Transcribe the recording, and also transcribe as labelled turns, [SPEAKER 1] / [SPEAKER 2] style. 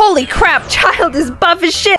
[SPEAKER 1] Holy crap, child is buff as shit.